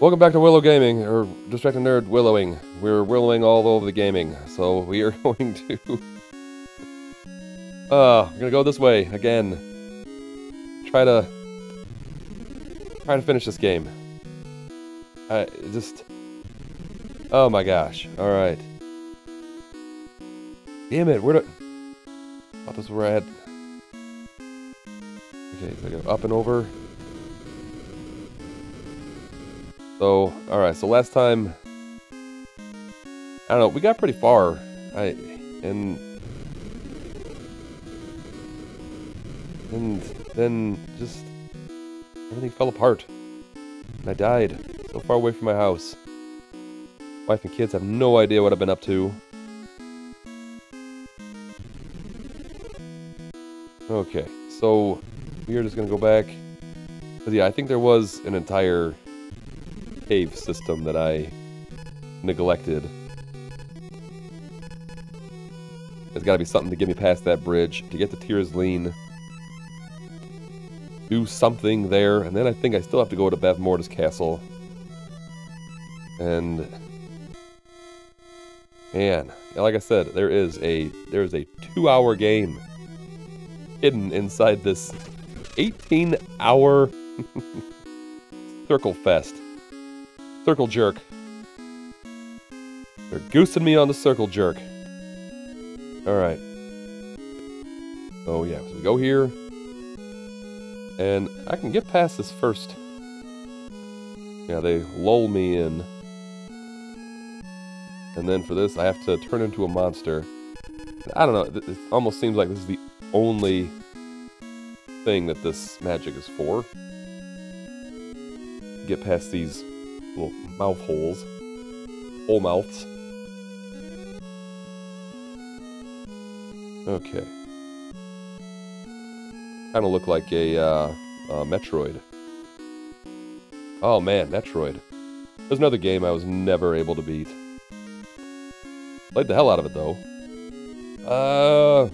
Welcome back to Willow Gaming, or Distracted Nerd Willowing. We're willowing all over the gaming, so we are going to... Uh, we're gonna go this way, again. Try to... Try to finish this game. I just... Oh my gosh, alright. Damn it, where do... I thought this was where I had... Okay, so I go up and over. So, alright, so last time... I don't know, we got pretty far. I... And... And then just... Everything fell apart. And I died. So far away from my house. Wife and kids have no idea what I've been up to. Okay, so we are just gonna go back. Cause yeah, I think there was an entire cave system that I neglected. There's got to be something to get me past that bridge, to get to Tir Asleen. Do something there, and then I think I still have to go to Bavmorda's castle. And... Man, like I said, there is a there is a two-hour game hidden inside this 18-hour circle fest. Circle jerk. They're goosing me on the circle jerk. Alright. Oh yeah, so we go here. And I can get past this first. Yeah, they lull me in. And then for this, I have to turn into a monster. I don't know, it almost seems like this is the only thing that this magic is for. Get past these little mouth holes. Hole mouths. Okay. Kind of look like a uh, uh, Metroid. Oh man, Metroid. There's another game I was never able to beat. Played the hell out of it though. Uh.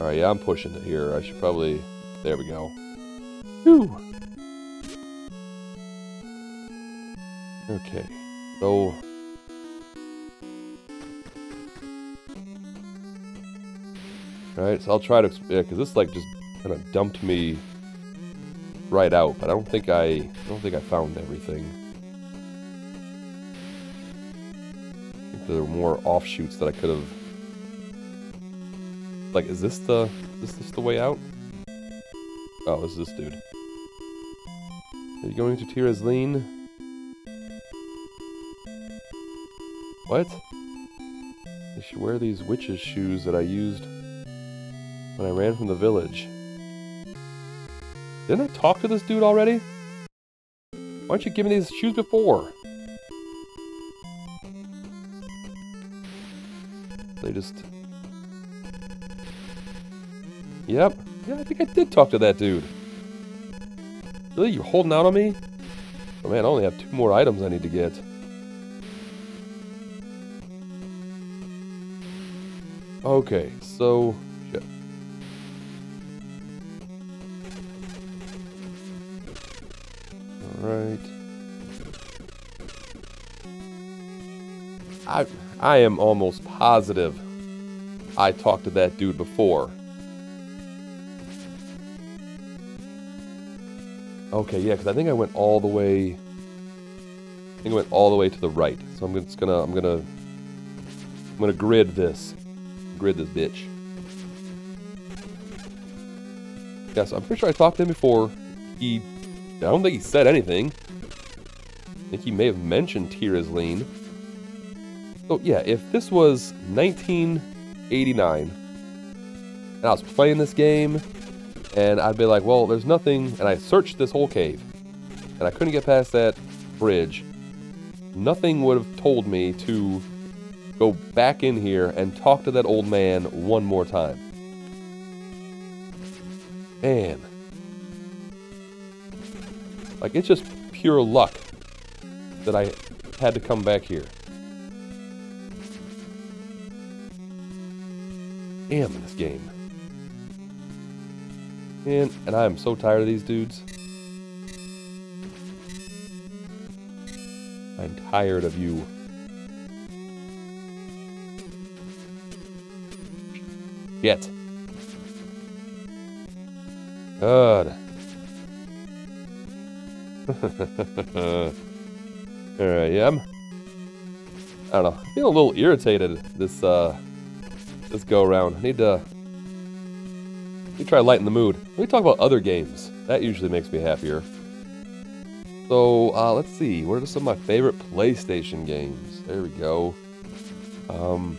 Alright, yeah, I'm pushing it here. I should probably... There we go. Whew. Okay, so... Alright, so I'll try to... Yeah, because this, like, just kind of dumped me right out, but I don't think I... I don't think I found everything. I think there were more offshoots that I could have... Like, is this the... Is this the way out? Oh, this is this dude. Are you going to Tir Asleen? What? I should wear these witch's shoes that I used when I ran from the village. Didn't I talk to this dude already? Why don't you give me these shoes before? They just... Yep. Yeah, I think I did talk to that dude. Really? You holding out on me? Oh man, I only have two more items I need to get. Okay, so... Shit. Alright. I, I am almost positive I talked to that dude before. Okay, yeah, because I think I went all the way... I think I went all the way to the right. So I'm just gonna, I'm gonna, I'm gonna grid this grid this bitch. Yes, I'm pretty sure I talked to him before. He... I don't think he said anything. I think he may have mentioned Tir Asleen. So yeah, if this was 1989, and I was playing this game, and I'd be like, well, there's nothing, and I searched this whole cave, and I couldn't get past that bridge, nothing would have told me to go back in here and talk to that old man one more time. Man. Like, it's just pure luck that I had to come back here. Damn this game. Man, and I am so tired of these dudes. I'm tired of you. Get. God. Alright, yeah, I'm... I don't know. I'm feeling a little irritated this, uh... This go-around. I need to... Let try to lighten the mood. Let me talk about other games. That usually makes me happier. So, uh, let's see. What are some of my favorite PlayStation games? There we go. Um...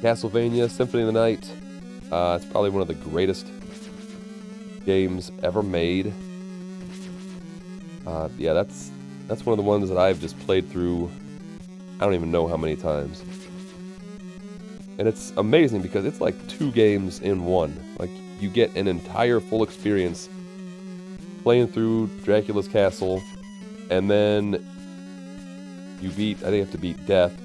Castlevania Symphony of the Night. Uh, it's probably one of the greatest games ever made. Uh, yeah, that's that's one of the ones that I've just played through. I don't even know how many times. And it's amazing because it's like two games in one. Like you get an entire full experience playing through Dracula's castle, and then you beat. I think you have to beat death,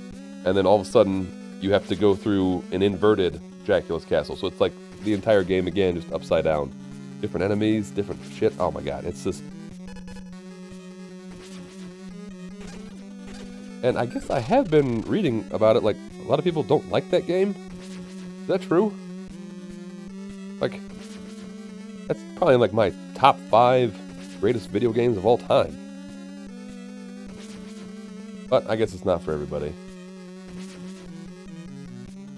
and then all of a sudden you have to go through an inverted Dracula's castle. So it's like the entire game again, just upside down. Different enemies, different shit. Oh my god, it's just. And I guess I have been reading about it. Like a lot of people don't like that game. Is that true? Like, that's probably like my top five greatest video games of all time. But I guess it's not for everybody.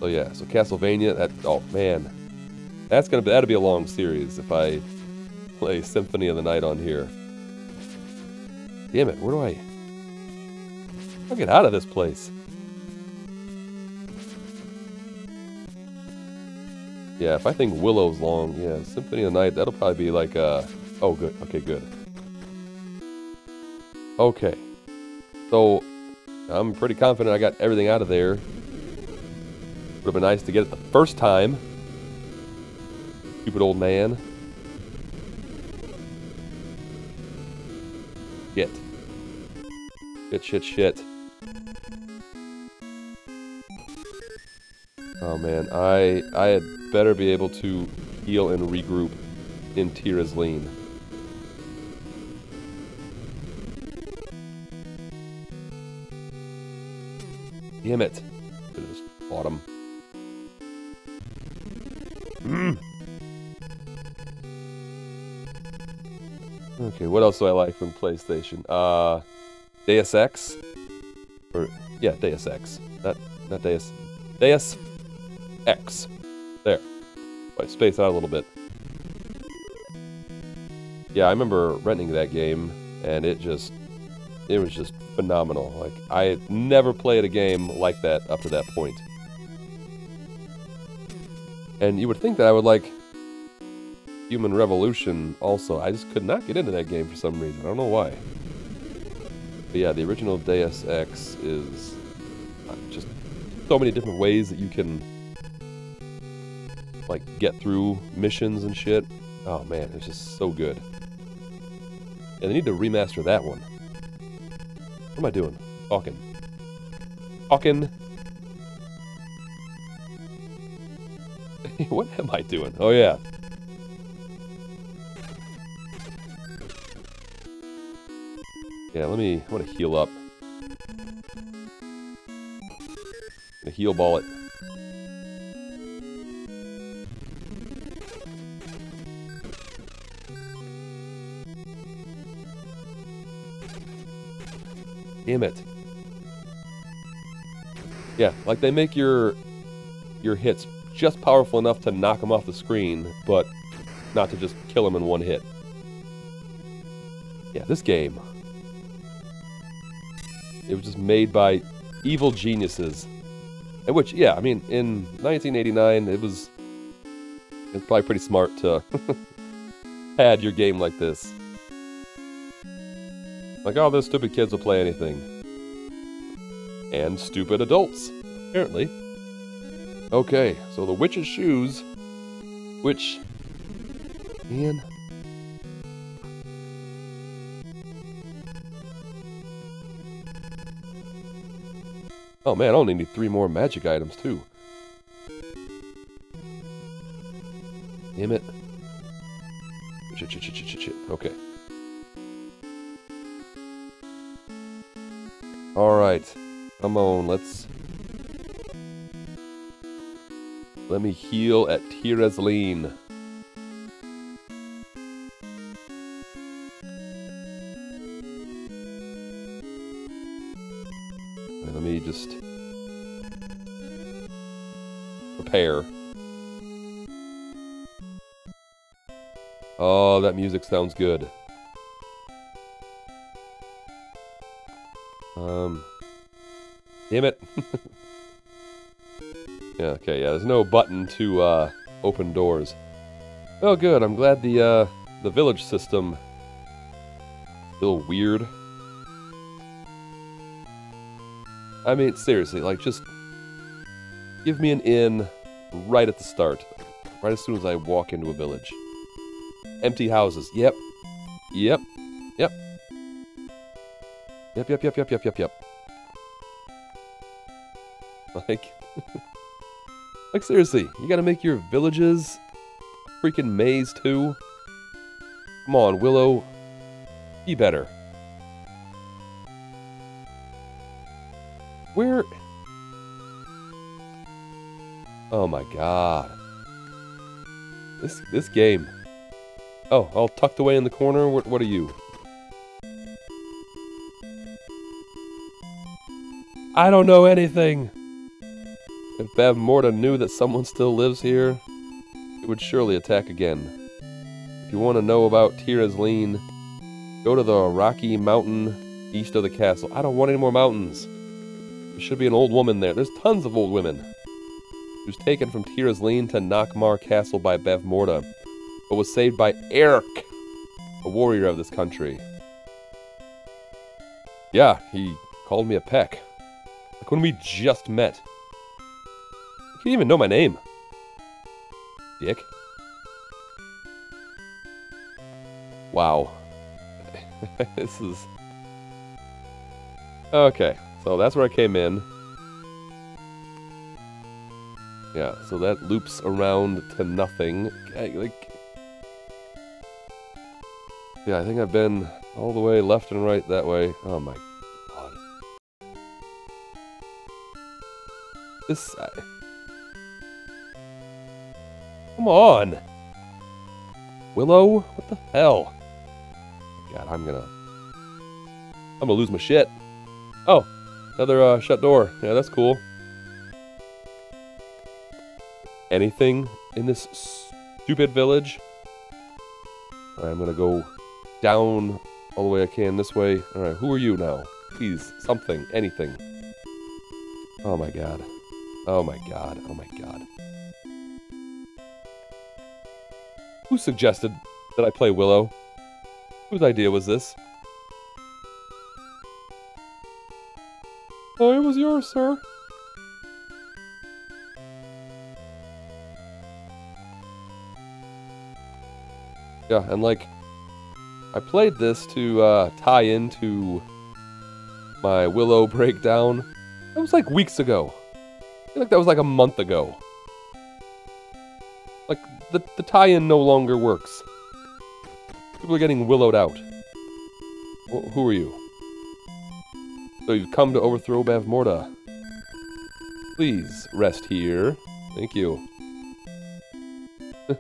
So yeah, so Castlevania, that, oh man. That's gonna be, that'll be a long series if I play Symphony of the Night on here. Damn it, where do I... I'll get out of this place. Yeah, if I think Willow's long, yeah, Symphony of the Night, that'll probably be like, uh... Oh, good. Okay, good. Okay. So, I'm pretty confident I got everything out of there. Would have been nice to get it the first time. Stupid old man. Shit. Shit, shit, shit. Oh man, I I had better be able to heal and regroup in Tir Asleen. Damn it. Okay, what else do I like from PlayStation? Uh, Deus Ex? Or, yeah, Deus Ex. Not, not Deus. Deus X. There. I space out a little bit. Yeah, I remember renting that game, and it just, it was just phenomenal. Like, I never played a game like that up to that point. And you would think that I would like Human Revolution also. I just could not get into that game for some reason. I don't know why. But yeah, the original Deus Ex is uh, just so many different ways that you can like get through missions and shit. Oh man, it's just so good. And they need to remaster that one. What am I doing? Talking. Talking. what am I doing? Oh, yeah. Yeah, let me... I want to heal up. A heal ball it. Damn it. Yeah, like they make your your hits just powerful enough to knock them off the screen, but not to just kill them in one hit. Yeah, this game. It was just made by evil geniuses. And which, yeah, I mean, in 1989, it was... It's probably pretty smart to pad your game like this. Like, oh, those stupid kids will play anything. And stupid adults, apparently. Okay, so the witch's shoes, which, man, Oh man, I only need three more magic items too. Damn it. Shit, shit, shit, shit, shit, shit. Okay. Alright. Come on, let's... Let me heal at Tir music sounds good. Um, damn it. yeah, okay, yeah, there's no button to uh, open doors. Oh, good. I'm glad the uh, the village system still weird. I mean, seriously, like just give me an inn right at the start, right as soon as I walk into a village. Empty houses. Yep. Yep. Yep. Yep, yep, yep, yep, yep, yep, yep. Like, like seriously, you gotta make your villages freaking maze too? Come on, Willow, be better. Where... Oh my god. This, this game. Oh, all tucked away in the corner? What, what are you? I don't know anything. If Bavmorda knew that someone still lives here, it would surely attack again. If you want to know about Tir Asleen, go to the rocky mountain east of the castle. I don't want any more mountains. There should be an old woman there. There's tons of old women. She was taken from Tir Asleen to Nockmaar Castle by Bavmorda, but was saved by Eric, a warrior of this country. Yeah, he called me a peck. Like when we just met. He didn't even know my name. Dick. Wow. this is... Okay, so that's where I came in. Yeah, so that loops around to nothing. Like... Yeah, I think I've been all the way left and right that way. Oh my god. This side. Come on! Willow? What the hell? God, I'm gonna... I'm gonna lose my shit. Oh, another uh, shut door. Yeah, that's cool. Anything in this stupid village? I'm gonna go down all the way I can this way. Alright, who are you now? Please, something, anything. Oh my god. Oh my god, oh my god. Who suggested that I play Willow? Whose idea was this? Oh, it was yours, sir. Yeah, and like, I played this to uh, tie into my Willow breakdown. It was like weeks ago I feel like that was like a month ago. Like, the, the tie-in no longer works. People are getting willowed out. Wh who are you? So you've come to overthrow Bavmorda. Please, rest here. Thank you.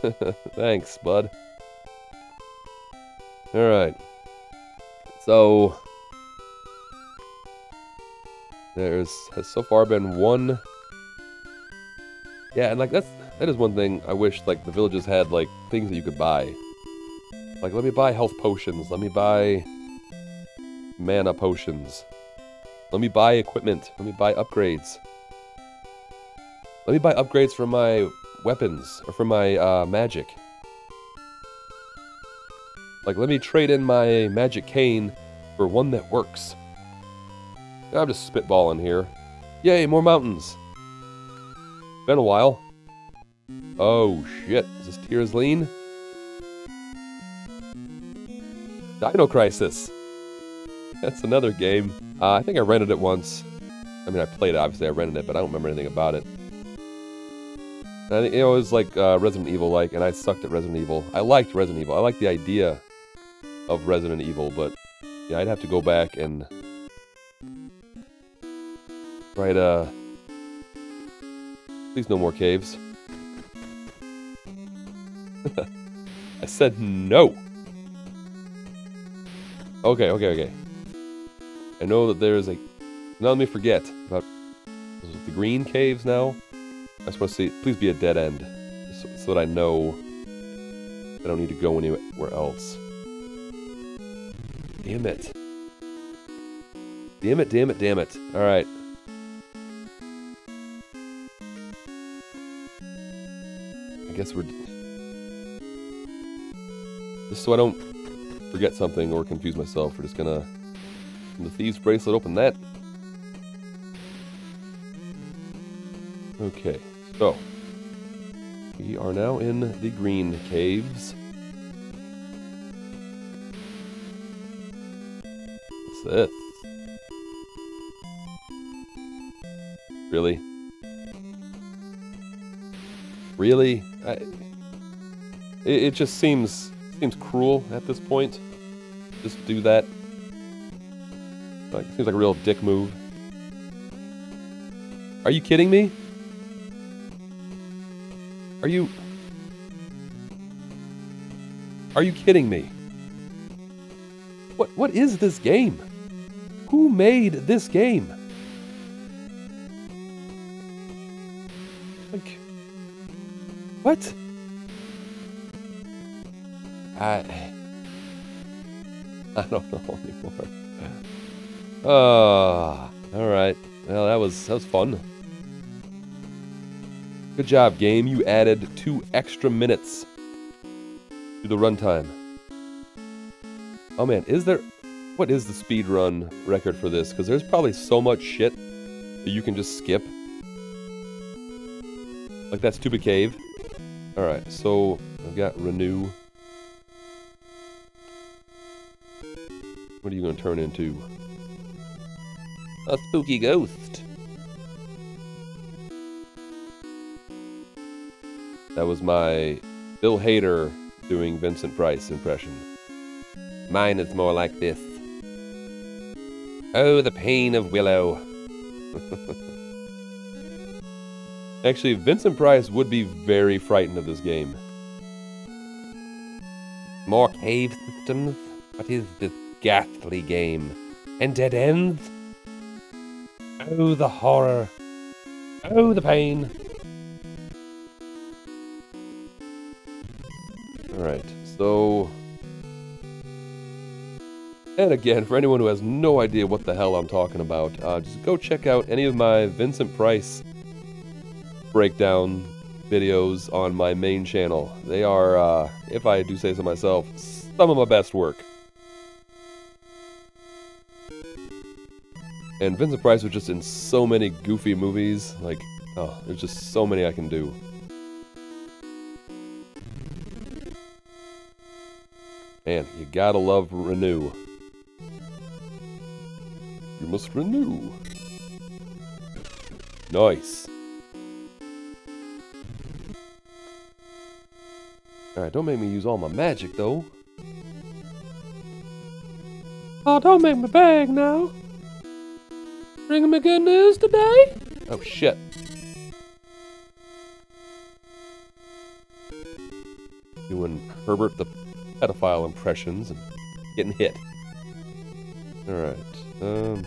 Thanks, bud. Alright. So... There's has so far been one yeah, and like that's that is one thing I wish like the villages had like things that you could buy. Like let me buy health potions, let me buy mana potions. Let me buy equipment, let me buy upgrades. Let me buy upgrades for my weapons or for my uh, magic. Like let me trade in my magic cane for one that works. I'm just spitballing here. Yay, more mountains. Been a while. Oh shit, is this Tir Asleen? Dino Crisis. That's another game. Uh, I think I rented it once. I mean, I played it, obviously I rented it, but I don't remember anything about it. And, you know, it was like uh, Resident Evil-like, and I sucked at Resident Evil. I liked Resident Evil. I liked the idea of Resident Evil, but yeah, I'd have to go back and Right, uh... Please no more caves. I said no! Okay, okay, okay. I know that there's a... Now let me forget about the green caves now. I just want to see... Please be a dead end. So, so that I know I don't need to go anywhere else. Damn it. Damn it, damn it, damn it. Alright. I guess we're... Just so I don't forget something or confuse myself, we're just gonna... The Thieves Bracelet, open that. Okay, so... We are now in the green caves. This? Really? Really? I, it, it just seems seems cruel at this point. Just do that. Like seems like a real dick move. Are you kidding me? Are you... Are you kidding me? What What is this game? Who made this game? Like... What? I... I don't know anymore. Ah, uh, alright. Well, that was, that was fun. Good job, game. You added two extra minutes to the runtime. Oh man, is there... What is the speed run record for this? Because there's probably so much shit that you can just skip. Like that stupid cave. Alright, so I've got renew. What are you going to turn into? A spooky ghost. That was my Bill Hader doing Vincent Price impression. Mine is more like this. Oh, the pain of Willow. Actually, Vincent Price would be very frightened of this game. More cave systems? What is this ghastly game? And dead ends? Oh, the horror. Oh, the pain. And again, for anyone who has no idea what the hell I'm talking about, uh, just go check out any of my Vincent Price breakdown videos on my main channel. They are, uh, if I do say so myself, some of my best work. And Vincent Price was just in so many goofy movies, like, oh, there's just so many I can do. Man, you gotta love renew. You must renew. Nice. Alright, don't make me use all my magic, though. Oh, don't make me beg now. Bringing me good news today? Oh, shit. Doing Herbert the pedophile impressions and getting hit. Alright, um...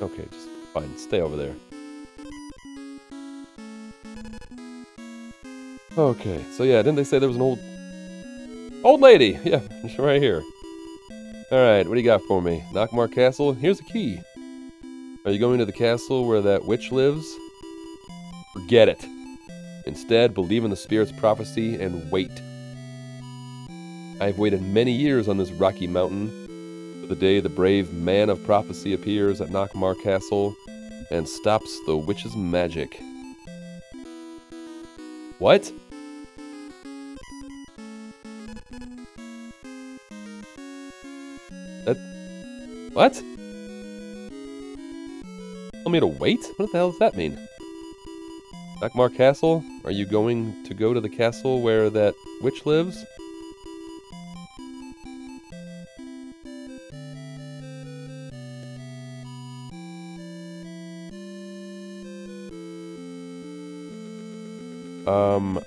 Okay, just fine, stay over there. Okay, so yeah, didn't they say there was an old... Old lady! Yeah, right here. Alright, what do you got for me? Nockmaar Castle? Here's a key. Are you going to the castle where that witch lives? Forget it. Instead, believe in the spirit's prophecy and wait. I have waited many years on this rocky mountain for the day the brave man of prophecy appears at Nockmaar Castle and stops the witch's magic. What? That... What? Tell me to wait? What the hell does that mean? Nockmaar Castle? Are you going to go to the castle where that witch lives? Um...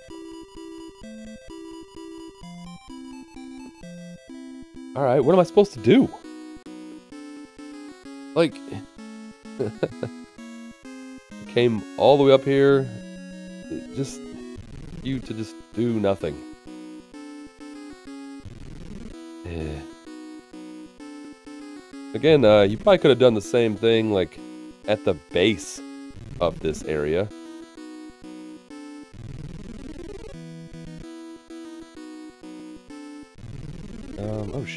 Alright, what am I supposed to do? Like... came all the way up here. Just... You to just do nothing. Eh. Again, uh, you probably could have done the same thing, like, at the base of this area.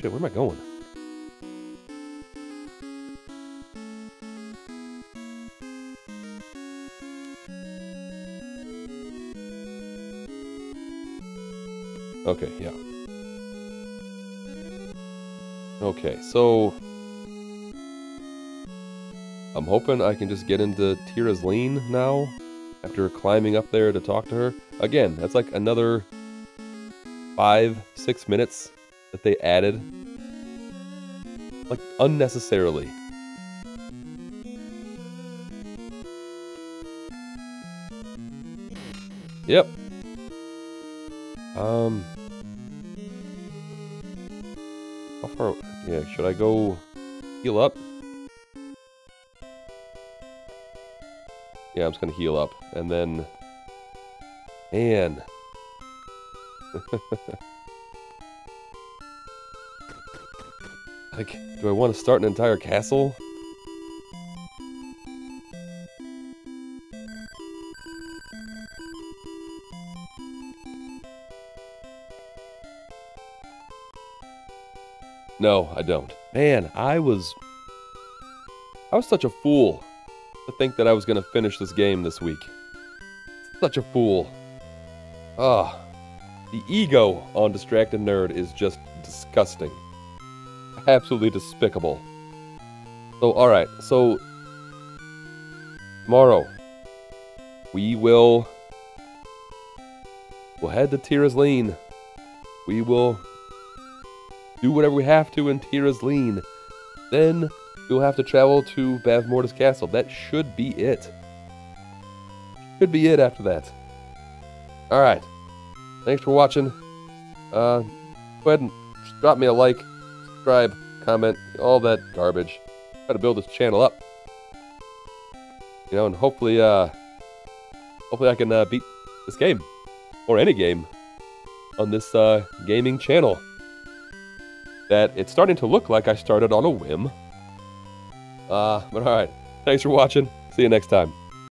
Shit, where am I going? Okay, yeah. Okay, so... I'm hoping I can just get into Tir Asleen now, after climbing up there to talk to her. Again, that's like another five, six minutes that they added. Like, unnecessarily. Yep. Um... How far... Yeah, should I go heal up? Yeah, I'm just gonna heal up. And then... Man. like, do I want to start an entire castle? No, I don't. Man, I was... I was such a fool to think that I was going to finish this game this week. Such a fool. Ah, the ego on Distracted Nerd is just disgusting. Absolutely despicable. So, alright, so... Tomorrow, we will... We'll head to Tir Asleen. We will do whatever we have to in Tir Asleen. Then we'll have to travel to Bavmorda's castle. That should be it. Should be it after that. Alright. Thanks for watching. Uh, go ahead and drop me a like, subscribe, comment, all that garbage. Try to build this channel up. You know, and hopefully, uh, hopefully I can uh, beat this game. Or any game. On this, uh, gaming channel that it's starting to look like I started on a whim. Uh, but alright. Thanks for watching. See you next time.